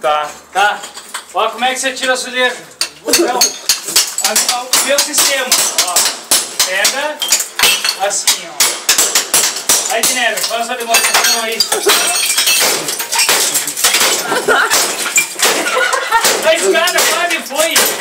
Tá, tá. Olha como é que você tira a sujeira. Então, o meu sistema, ó. Pega assim, ó. Aí de neve, faz a demonstração aí. Tá escada para depois.